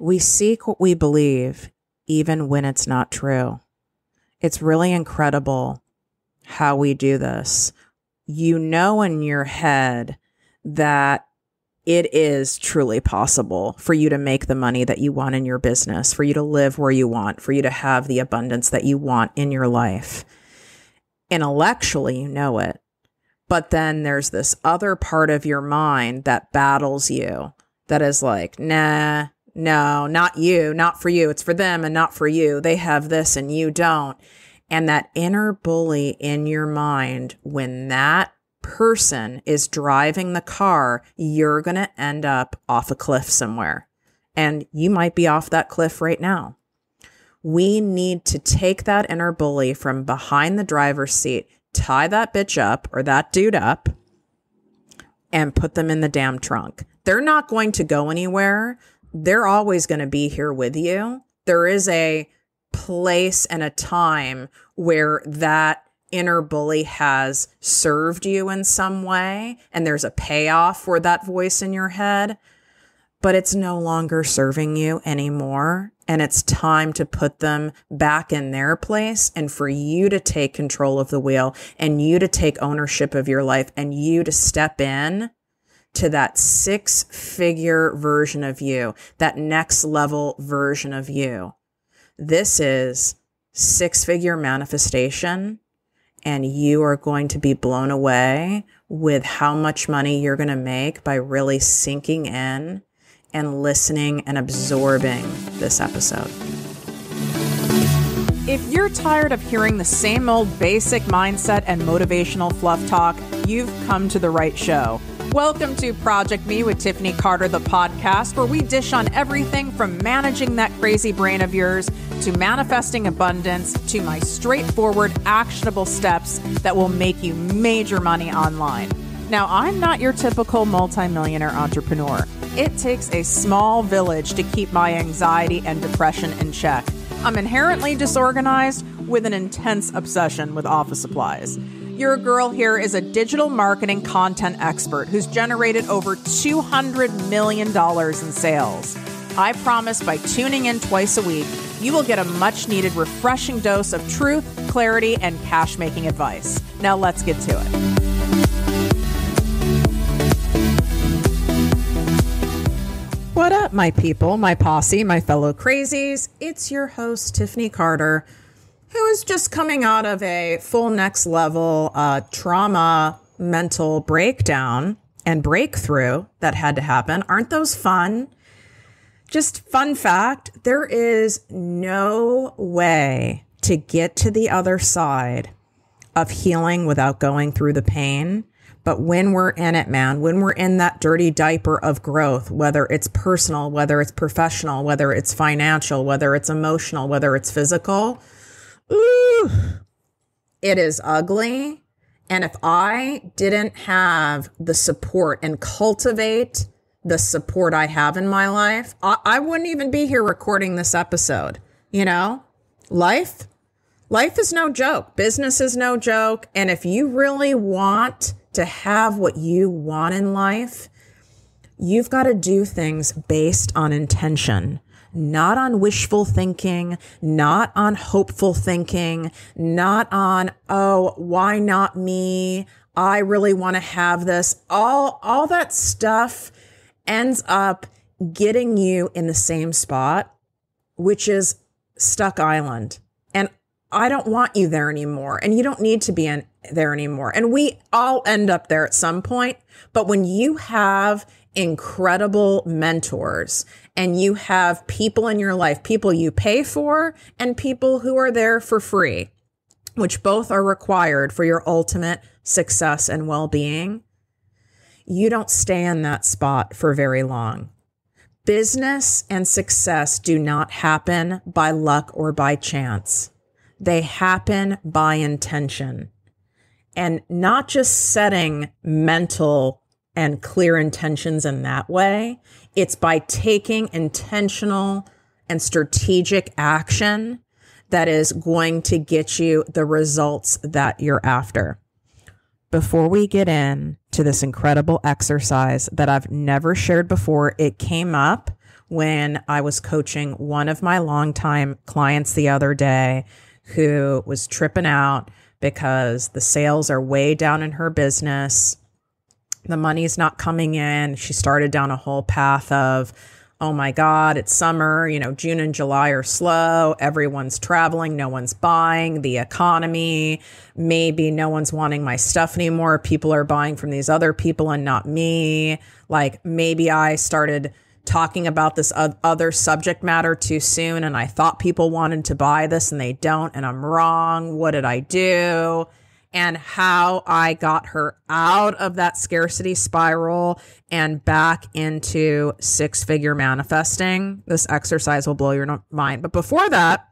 We seek what we believe, even when it's not true. It's really incredible how we do this. You know in your head that it is truly possible for you to make the money that you want in your business, for you to live where you want, for you to have the abundance that you want in your life. Intellectually, you know it. But then there's this other part of your mind that battles you that is like, nah, no, not you, not for you. It's for them and not for you. They have this and you don't. And that inner bully in your mind, when that person is driving the car, you're going to end up off a cliff somewhere. And you might be off that cliff right now. We need to take that inner bully from behind the driver's seat, tie that bitch up or that dude up, and put them in the damn trunk. They're not going to go anywhere. They're always going to be here with you. There is a place and a time where that inner bully has served you in some way and there's a payoff for that voice in your head, but it's no longer serving you anymore. And it's time to put them back in their place and for you to take control of the wheel and you to take ownership of your life and you to step in to that six figure version of you, that next level version of you. This is six figure manifestation and you are going to be blown away with how much money you're going to make by really sinking in and listening and absorbing this episode. If you're tired of hearing the same old basic mindset and motivational fluff talk, you've come to the right show. Welcome to Project Me with Tiffany Carter, the podcast, where we dish on everything from managing that crazy brain of yours to manifesting abundance to my straightforward, actionable steps that will make you major money online. Now, I'm not your typical multimillionaire entrepreneur. It takes a small village to keep my anxiety and depression in check. I'm inherently disorganized with an intense obsession with office supplies. Your girl here is a digital marketing content expert who's generated over $200 million in sales. I promise by tuning in twice a week, you will get a much needed refreshing dose of truth, clarity, and cash making advice. Now let's get to it. What up, my people, my posse, my fellow crazies? It's your host, Tiffany Carter who is just coming out of a full next level uh, trauma mental breakdown and breakthrough that had to happen. Aren't those fun? Just fun fact there is no way to get to the other side of healing without going through the pain. But when we're in it, man, when we're in that dirty diaper of growth, whether it's personal, whether it's professional, whether it's financial, whether it's emotional, whether it's physical, ooh, it is ugly. And if I didn't have the support and cultivate the support I have in my life, I, I wouldn't even be here recording this episode. You know, life, life is no joke. Business is no joke. And if you really want to have what you want in life, you've got to do things based on intention not on wishful thinking, not on hopeful thinking, not on, oh, why not me? I really want to have this. All, all that stuff ends up getting you in the same spot, which is stuck island. And I don't want you there anymore. And you don't need to be in there anymore. And we all end up there at some point. But when you have incredible mentors and you have people in your life, people you pay for and people who are there for free, which both are required for your ultimate success and well being, you don't stay in that spot for very long. Business and success do not happen by luck or by chance. They happen by intention and not just setting mental and clear intentions in that way. It's by taking intentional and strategic action that is going to get you the results that you're after. Before we get in to this incredible exercise that I've never shared before, it came up when I was coaching one of my longtime clients the other day who was tripping out because the sales are way down in her business. The money's not coming in. She started down a whole path of, oh my God, it's summer. You know, June and July are slow. Everyone's traveling. No one's buying. The economy. Maybe no one's wanting my stuff anymore. People are buying from these other people and not me. Like maybe I started talking about this other subject matter too soon and I thought people wanted to buy this and they don't and I'm wrong. What did I do? and how I got her out of that scarcity spiral and back into six figure manifesting. This exercise will blow your mind. But before that,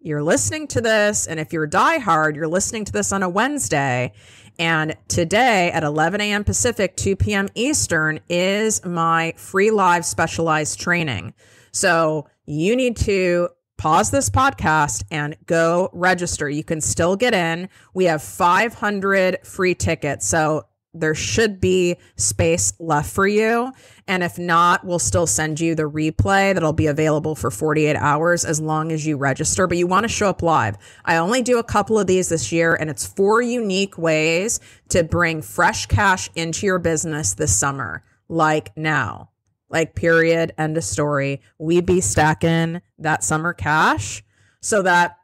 you're listening to this. And if you're diehard, you're listening to this on a Wednesday. And today at 11 a.m. Pacific, 2 p.m. Eastern is my free live specialized training. So you need to pause this podcast and go register. You can still get in. We have 500 free tickets. So there should be space left for you. And if not, we'll still send you the replay that'll be available for 48 hours as long as you register. But you want to show up live. I only do a couple of these this year, and it's four unique ways to bring fresh cash into your business this summer, like now like period end of story we be stacking that summer cash so that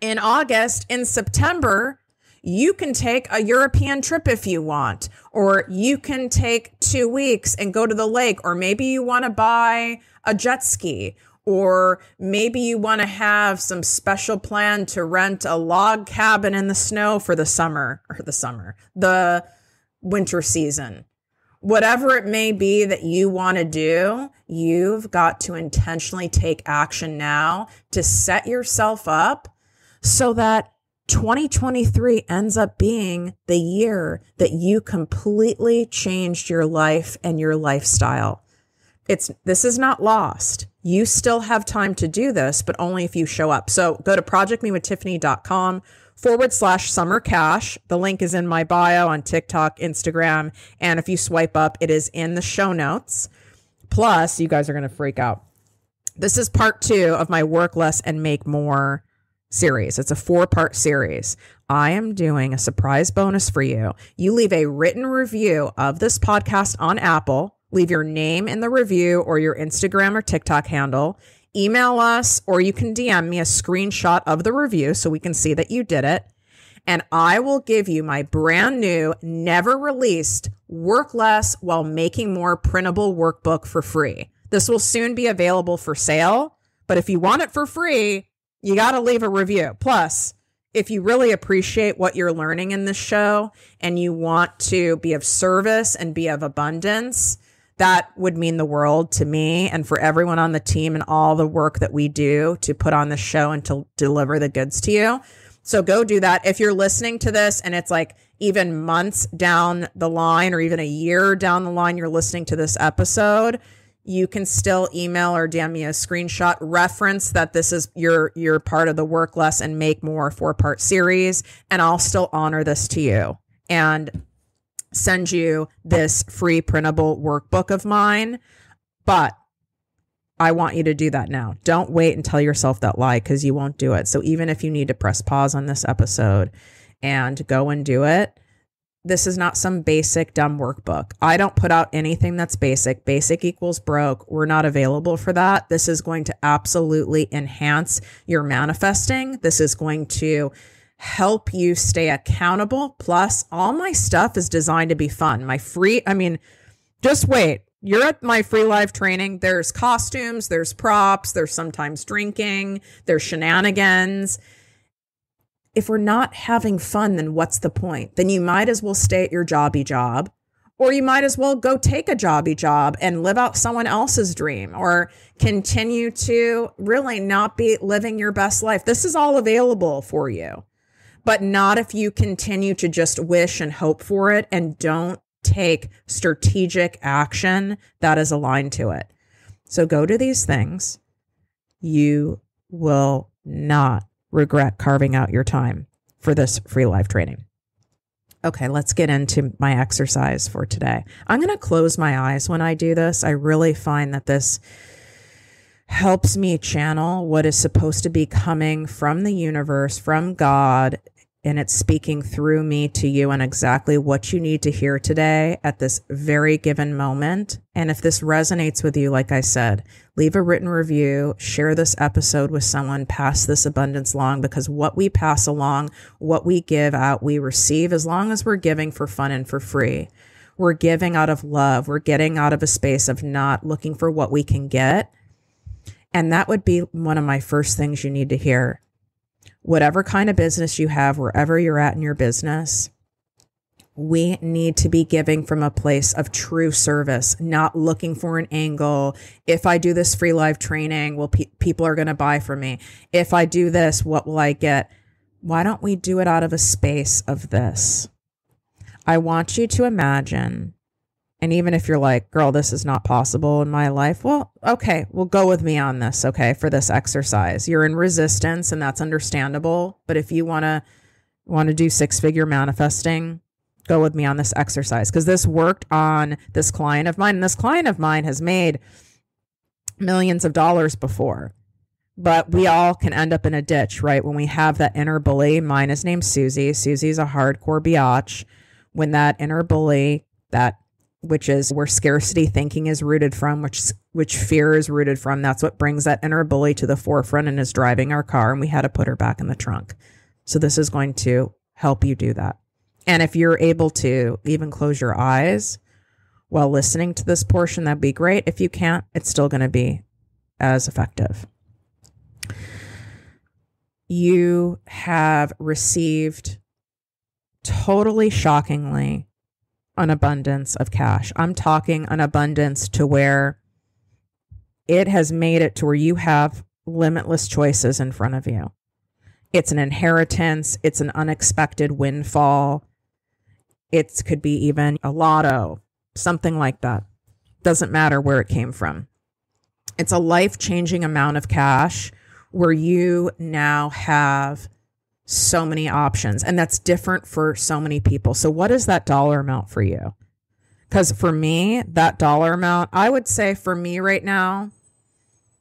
in august in september you can take a european trip if you want or you can take two weeks and go to the lake or maybe you want to buy a jet ski or maybe you want to have some special plan to rent a log cabin in the snow for the summer or the summer the winter season. Whatever it may be that you want to do, you've got to intentionally take action now to set yourself up so that 2023 ends up being the year that you completely changed your life and your lifestyle. It's this is not lost. You still have time to do this, but only if you show up. So go to projectmewithtiffany.com forward slash summer cash. The link is in my bio on TikTok, Instagram, and if you swipe up, it is in the show notes. Plus, you guys are going to freak out. This is part two of my Work Less and Make More series. It's a four part series. I am doing a surprise bonus for you. You leave a written review of this podcast on Apple, leave your name in the review or your Instagram or TikTok handle email us or you can DM me a screenshot of the review so we can see that you did it. And I will give you my brand new, never released Work Less While Making More printable workbook for free. This will soon be available for sale, but if you want it for free, you got to leave a review. Plus, if you really appreciate what you're learning in this show and you want to be of service and be of abundance, that would mean the world to me and for everyone on the team and all the work that we do to put on the show and to deliver the goods to you. So go do that. If you're listening to this and it's like even months down the line or even a year down the line, you're listening to this episode, you can still email or DM me a screenshot reference that this is your your part of the work less and make more four part series and I'll still honor this to you. And send you this free printable workbook of mine. But I want you to do that now. Don't wait and tell yourself that lie because you won't do it. So even if you need to press pause on this episode and go and do it, this is not some basic dumb workbook. I don't put out anything that's basic. Basic equals broke. We're not available for that. This is going to absolutely enhance your manifesting. This is going to help you stay accountable. Plus, all my stuff is designed to be fun. My free, I mean, just wait. You're at my free live training. There's costumes, there's props, there's sometimes drinking, there's shenanigans. If we're not having fun, then what's the point? Then you might as well stay at your jobby job or you might as well go take a jobby job and live out someone else's dream or continue to really not be living your best life. This is all available for you but not if you continue to just wish and hope for it and don't take strategic action that is aligned to it. So go to these things. You will not regret carving out your time for this free live training. Okay, let's get into my exercise for today. I'm going to close my eyes when I do this. I really find that this helps me channel what is supposed to be coming from the universe, from God, and it's speaking through me to you and exactly what you need to hear today at this very given moment. And if this resonates with you, like I said, leave a written review, share this episode with someone, pass this abundance along because what we pass along, what we give out, we receive as long as we're giving for fun and for free. We're giving out of love. We're getting out of a space of not looking for what we can get. And that would be one of my first things you need to hear whatever kind of business you have, wherever you're at in your business, we need to be giving from a place of true service, not looking for an angle. If I do this free live training, well, pe- people are going to buy from me. If I do this, what will I get? Why don't we do it out of a space of this? I want you to imagine and even if you're like, girl, this is not possible in my life, well, okay, well, go with me on this, okay, for this exercise. You're in resistance and that's understandable. But if you want to want to do six figure manifesting, go with me on this exercise because this worked on this client of mine. And this client of mine has made millions of dollars before. But we all can end up in a ditch, right? When we have that inner bully. Mine is named Susie. Susie's a hardcore biatch. When that inner bully, that which is where scarcity thinking is rooted from, which which fear is rooted from. That's what brings that inner bully to the forefront and is driving our car. And we had to put her back in the trunk. So this is going to help you do that. And if you're able to even close your eyes while listening to this portion, that'd be great. If you can't, it's still going to be as effective. You have received totally shockingly an abundance of cash. I'm talking an abundance to where it has made it to where you have limitless choices in front of you. It's an inheritance, it's an unexpected windfall. It could be even a lotto, something like that. Doesn't matter where it came from. It's a life changing amount of cash where you now have so many options and that's different for so many people. So what is that dollar amount for you? Cuz for me, that dollar amount, I would say for me right now,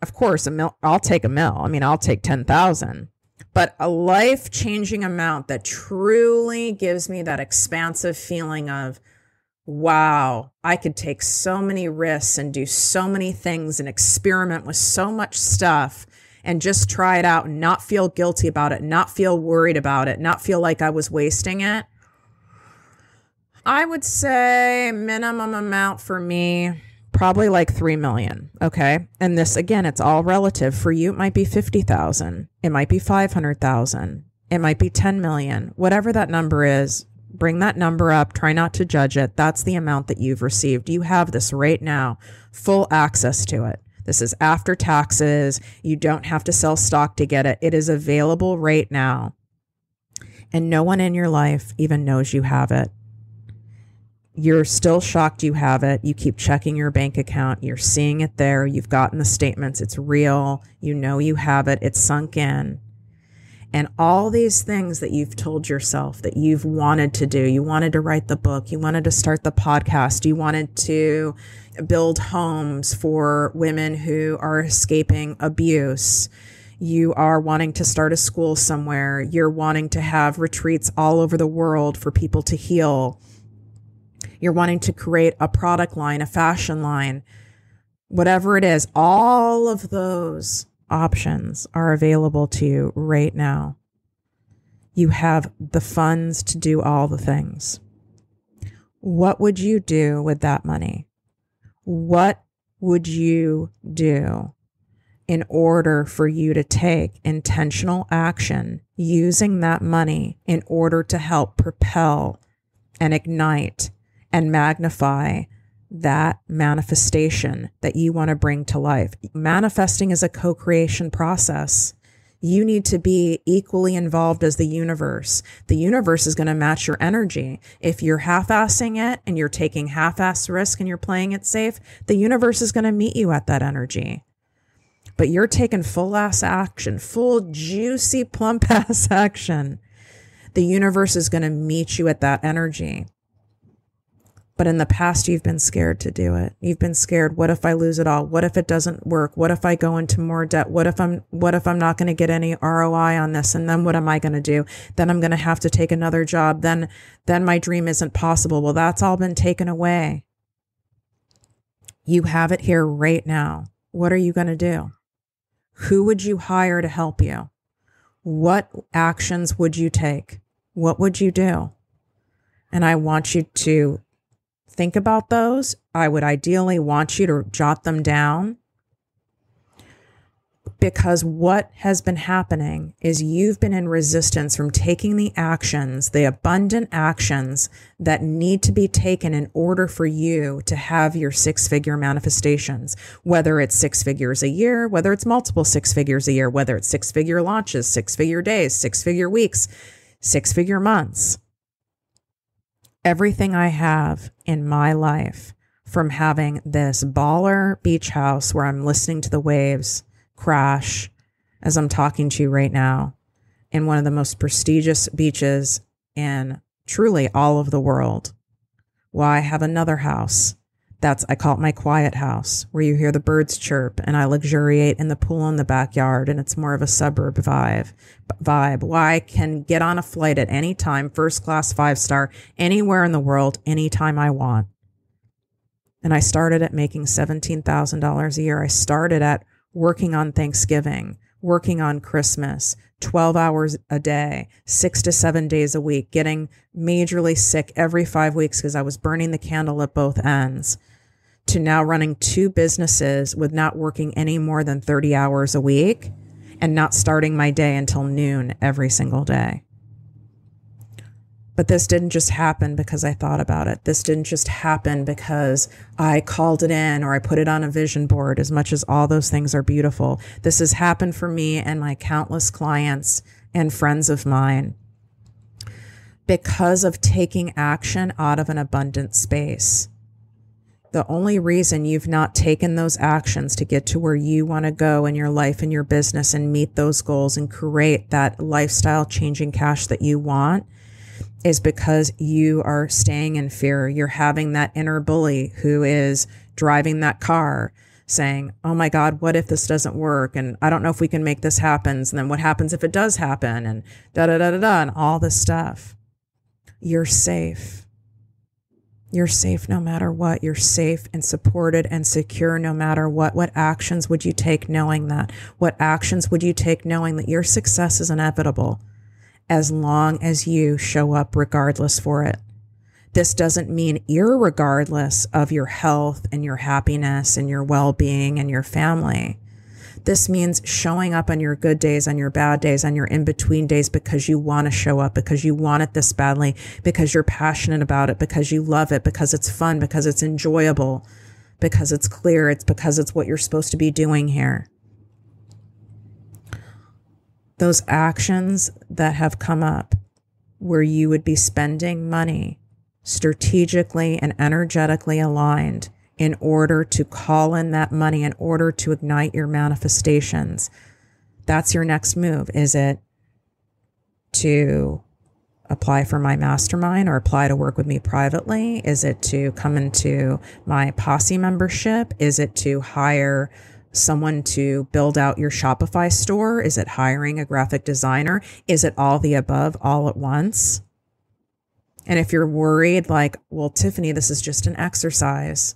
of course, a mil, I'll take a mill. I mean, I'll take 10,000. But a life-changing amount that truly gives me that expansive feeling of wow, I could take so many risks and do so many things and experiment with so much stuff and just try it out and not feel guilty about it, not feel worried about it, not feel like I was wasting it. I would say minimum amount for me probably like 3 million, okay? And this again, it's all relative. For you it might be 50,000, it might be 500,000, it might be 10 million. Whatever that number is, bring that number up, try not to judge it. That's the amount that you've received. You have this right now, full access to it. This is after taxes. You don't have to sell stock to get it. It is available right now. And no one in your life even knows you have it. You're still shocked you have it. You keep checking your bank account. You're seeing it there. You've gotten the statements. It's real. You know you have it. It's sunk in. And all these things that you've told yourself that you've wanted to do. You wanted to write the book. You wanted to start the podcast. You wanted to build homes for women who are escaping abuse. You are wanting to start a school somewhere. You're wanting to have retreats all over the world for people to heal. You're wanting to create a product line, a fashion line, whatever it is. All of those options are available to you right now. You have the funds to do all the things. What would you do with that money? What would you do in order for you to take intentional action using that money in order to help propel and ignite and magnify that manifestation that you want to bring to life. Manifesting is a co creation process. You need to be equally involved as the universe. The universe is going to match your energy. If you're half assing it and you're taking half ass risk and you're playing it safe, the universe is going to meet you at that energy. But you're taking full ass action, full juicy plump ass action. The universe is going to meet you at that energy. But in the past, you've been scared to do it. You've been scared. What if I lose it all? What if it doesn't work? What if I go into more debt? What if I'm, what if I'm not going to get any ROI on this? And then what am I going to do? Then I'm going to have to take another job. Then, then my dream isn't possible. Well, that's all been taken away. You have it here right now. What are you going to do? Who would you hire to help you? What actions would you take? What would you do? And I want you to think about those. I would ideally want you to jot them down because what has been happening is you've been in resistance from taking the actions, the abundant actions that need to be taken in order for you to have your six figure manifestations, whether it's six figures a year, whether it's multiple six figures a year, whether it's six figure launches, six figure days, six figure weeks, six figure months everything I have in my life from having this baller beach house where I'm listening to the waves crash as I'm talking to you right now in one of the most prestigious beaches in truly all of the world. Why have another house that's, I call it my quiet house, where you hear the birds chirp and I luxuriate in the pool in the backyard and it's more of a suburb vibe. Vibe. Why I can get on a flight at any time, first class, five star, anywhere in the world, anytime I want. And I started at making $17,000 a year. I started at working on Thanksgiving, working on Christmas, 12 hours a day, six to seven days a week, getting majorly sick every five weeks because I was burning the candle at both ends, to now running two businesses with not working any more than 30 hours a week and not starting my day until noon every single day. But this didn't just happen because I thought about it. This didn't just happen because I called it in or I put it on a vision board, as much as all those things are beautiful. This has happened for me and my countless clients and friends of mine because of taking action out of an abundant space. The only reason you've not taken those actions to get to where you want to go in your life and your business and meet those goals and create that lifestyle changing cash that you want is because you are staying in fear. You're having that inner bully who is driving that car saying, Oh my God, what if this doesn't work? And I don't know if we can make this happen. And then what happens if it does happen? And da da da da da, and all this stuff. You're safe. You're safe no matter what. You're safe and supported and secure no matter what. What actions would you take knowing that? What actions would you take knowing that your success is inevitable? As long as you show up regardless for it. This doesn't mean irregardless of your health and your happiness and your well being and your family. This means showing up on your good days, on your bad days, on your in between days because you want to show up, because you want it this badly, because you're passionate about it, because you love it, because it's fun, because it's enjoyable, because it's clear, it's because it's what you're supposed to be doing here those actions that have come up where you would be spending money strategically and energetically aligned in order to call in that money, in order to ignite your manifestations. That's your next move. Is it to apply for my mastermind or apply to work with me privately? Is it to come into my posse membership? Is it to hire someone to build out your Shopify store? Is it hiring a graphic designer? Is it all the above all at once? And if you're worried, like, well, Tiffany, this is just an exercise.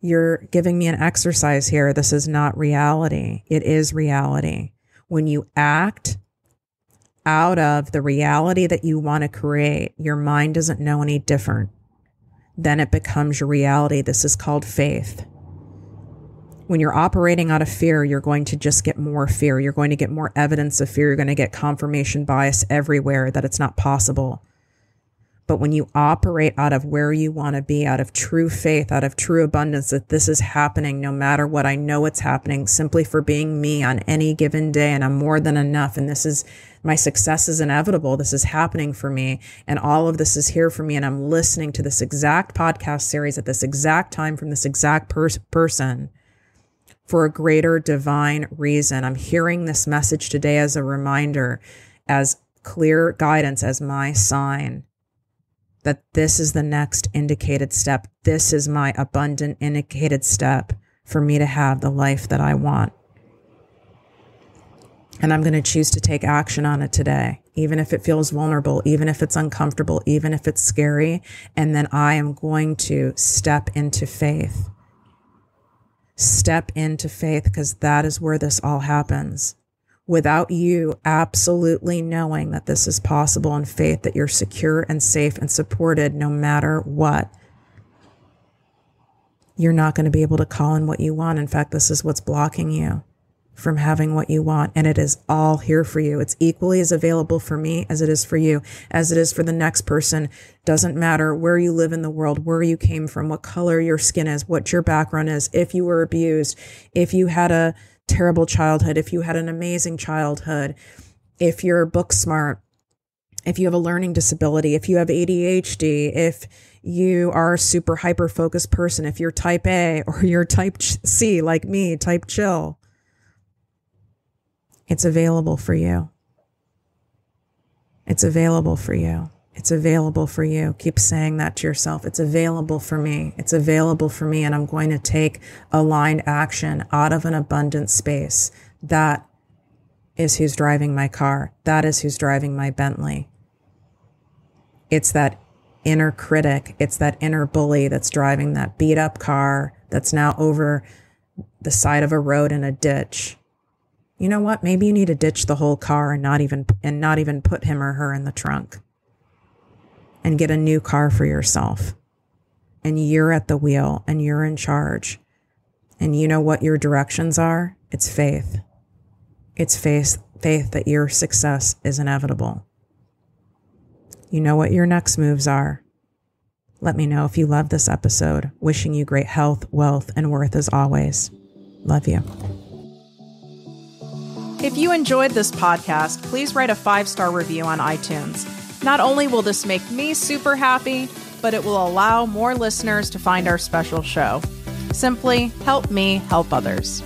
You're giving me an exercise here. This is not reality. It is reality. When you act out of the reality that you want to create, your mind doesn't know any different. Then it becomes your reality. This is called faith when you're operating out of fear, you're going to just get more fear. You're going to get more evidence of fear. You're going to get confirmation bias everywhere that it's not possible. But when you operate out of where you want to be, out of true faith, out of true abundance, that this is happening no matter what, I know it's happening simply for being me on any given day, and I'm more than enough. And this is my success is inevitable. This is happening for me, and all of this is here for me. And I'm listening to this exact podcast series at this exact time from this exact pers- person for a greater divine reason. I'm hearing this message today as a reminder, as clear guidance, as my sign that this is the next indicated step. This is my abundant indicated step for me to have the life that I want. And I'm going to choose to take action on it today, even if it feels vulnerable, even if it's uncomfortable, even if it's scary. And then I am going to step into faith. Step into faith because that is where this all happens. Without you absolutely knowing that this is possible and faith that you're secure and safe and supported no matter what, you're not going to be able to call in what you want. In fact, this is what's blocking you from having what you want. And it is all here for you. It's equally as available for me as it is for you, as it is for the next person. Doesn't matter where you live in the world, where you came from, what color your skin is, what your background is, if you were abused, if you had a terrible childhood, if you had an amazing childhood, if you're book smart, if you have a learning disability, if you have ADHD, if you are a super hyper focused person, if you're type A or you're type C, like me, type chill, it's available for you. It's available for you. It's available for you. Keep saying that to yourself. It's available for me. It's available for me. And I'm going to take aligned action out of an abundant space. That is who's driving my car. That is who's driving my Bentley. It's that inner critic. It's that inner bully that's driving that beat up car that's now over the side of a road in a ditch you know what? Maybe you need to ditch the whole car and not even and not even put him or her in the trunk. And get a new car for yourself. And you're at the wheel and you're in charge. And you know what your directions are? It's faith. It's faith faith that your success is inevitable. You know what your next moves are. Let me know if you love this episode. Wishing you great health, wealth, and worth as always. Love you. If you enjoyed this podcast, please write a five star review on iTunes. Not only will this make me super happy, but it will allow more listeners to find our special show. Simply help me help others.